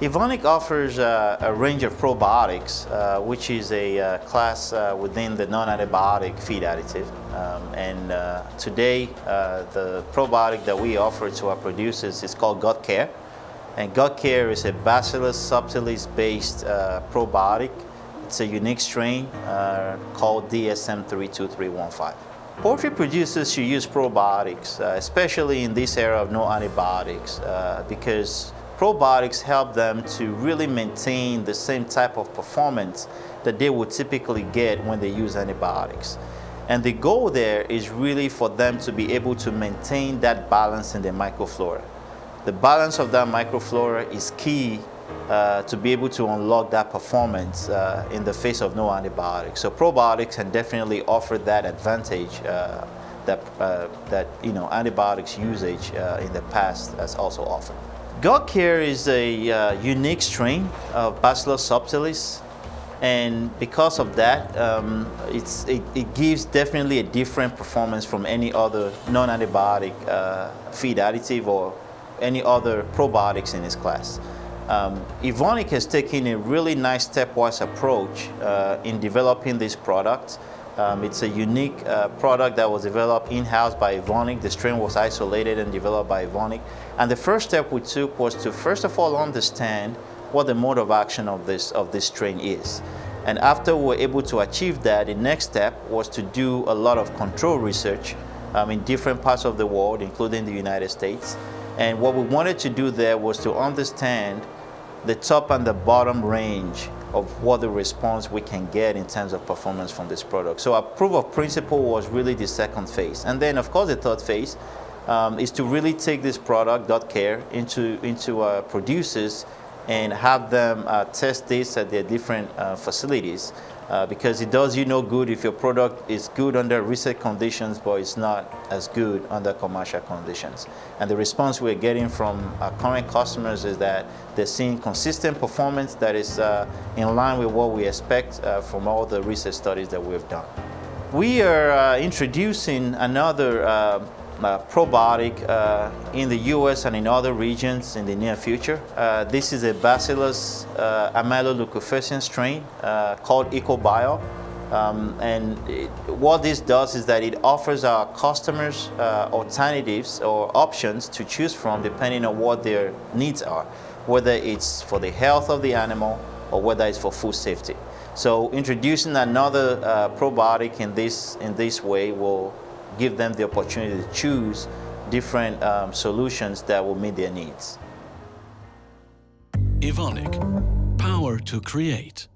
Evonik offers uh, a range of probiotics, uh, which is a uh, class uh, within the non-antibiotic feed additive. Um, and uh, today, uh, the probiotic that we offer to our producers is called GutCare. And GutCare is a Bacillus subtilis-based probiotic. It's a unique strain called DSM32315. Poultry producers should use probiotics, especially in this era of no antibiotics, because probiotics help them to really maintain the same type of performance that they would typically get when they use antibiotics. And the goal there is really for them to be able to maintain that balance in their microflora. The balance of that microflora is key uh, to be able to unlock that performance uh, in the face of no antibiotics. So probiotics can definitely offer that advantage uh, that, uh, that you know, antibiotics usage uh, in the past has also offered. GutCare is a uh, unique strain of Bacillus subtilis, and because of that, um, it, it, gives definitely a different performance from any other non-antibiotic uh, feed additive or any other probiotics in this class. Um, Evonik has taken a really nice stepwise approach uh, in developing this product. Um, it's a unique uh, product that was developed in-house by Evonik. The strain was isolated and developed by Evonik. And the first step we took was to first of all understand what the mode of action of this, of this strain is. And after we were able to achieve that, the next step was to do a lot of control research um, in different parts of the world, including the United States. And what we wanted to do there was to understand the top and the bottom range of what the response we can get in terms of performance from this product. So our proof of principle was really the second phase. And then of course the third phase um, is to really take this product, GutCare, into, into uh, producers and have them uh, test this at their different uh, facilities uh, because it does you no good if your product is good under research conditions but it's not as good under commercial conditions. And the response we're getting from our current customers is that they're seeing consistent performance that is uh, in line with what we expect uh, from all the research studies that we've done. We are uh, introducing another uh, uh, probiotic uh, in the US and in other regions in the near future. Uh, this is a Bacillus uh, strain uh, called Ecobiol. Um, and it, what this does is that it offers our customers uh, alternatives or options to choose from depending on what their needs are, whether it's for the health of the animal or whether it's for food safety. So introducing another probiotic in this, in this way will give them the opportunity to choose different um, solutions that will meet their needs. Evonik, power to create.